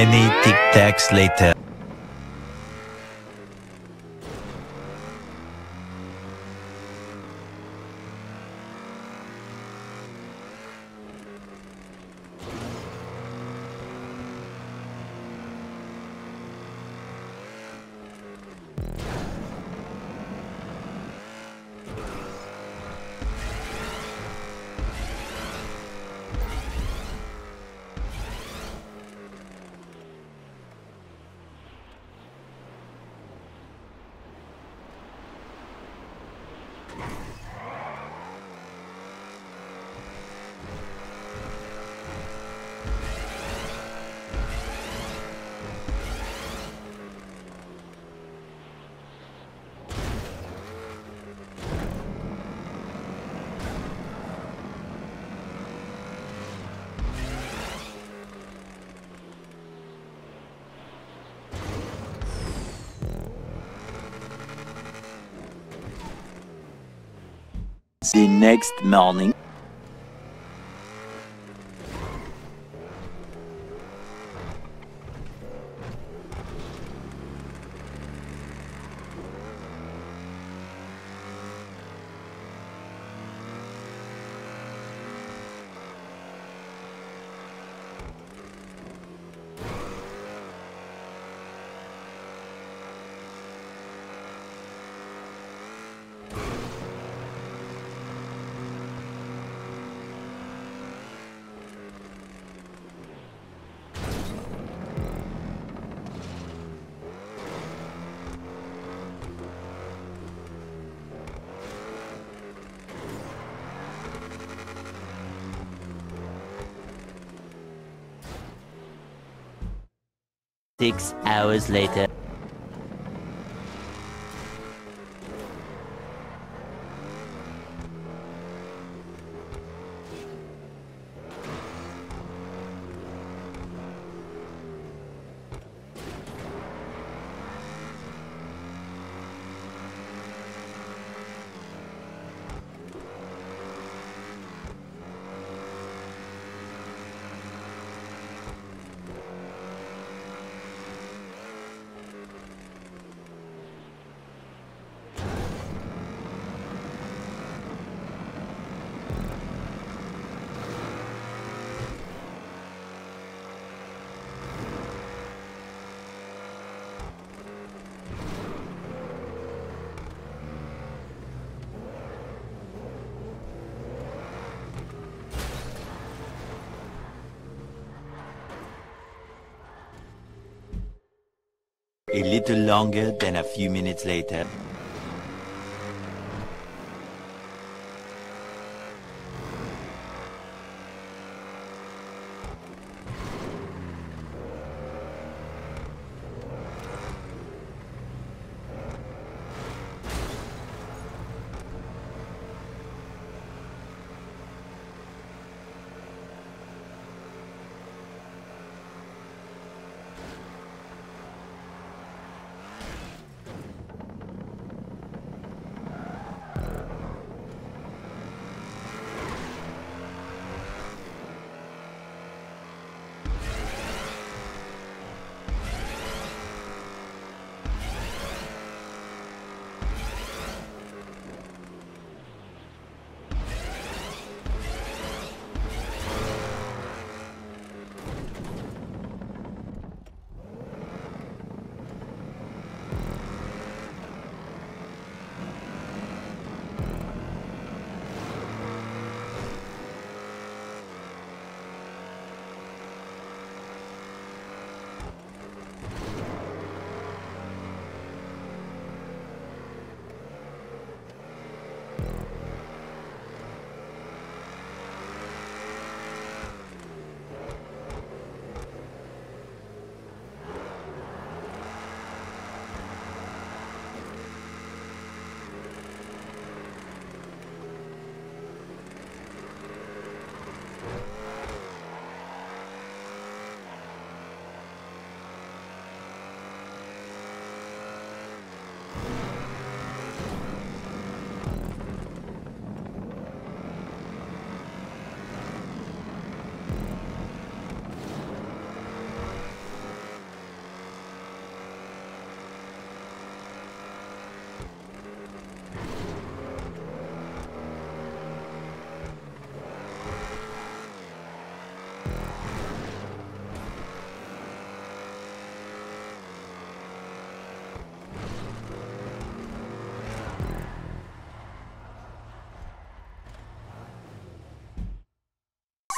Many tic tacs later. The next morning. Six hours later. A little longer than a few minutes later.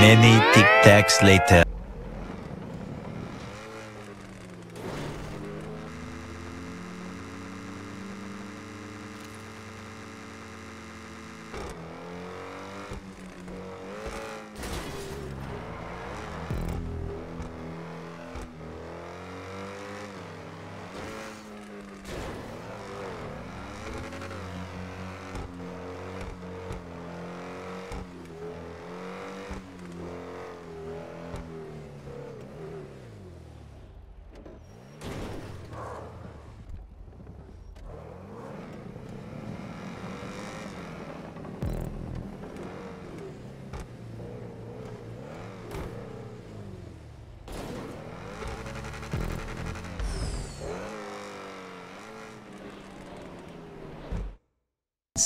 Many tic tacs later.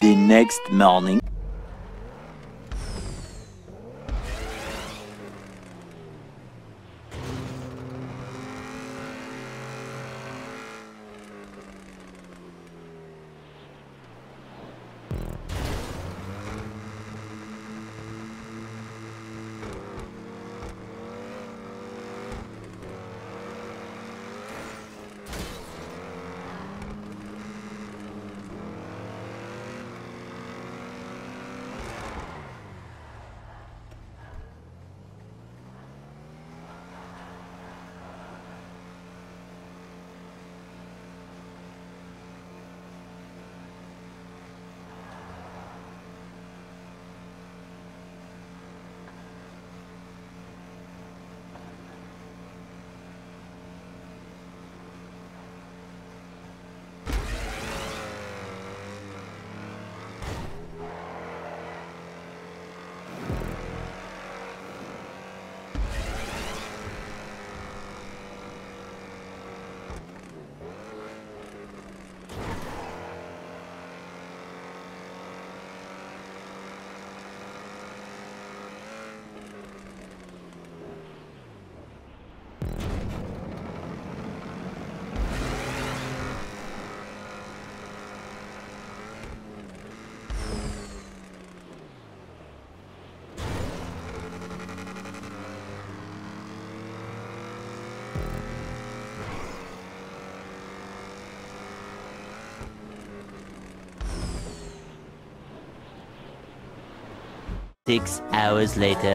The next morning. Six hours later.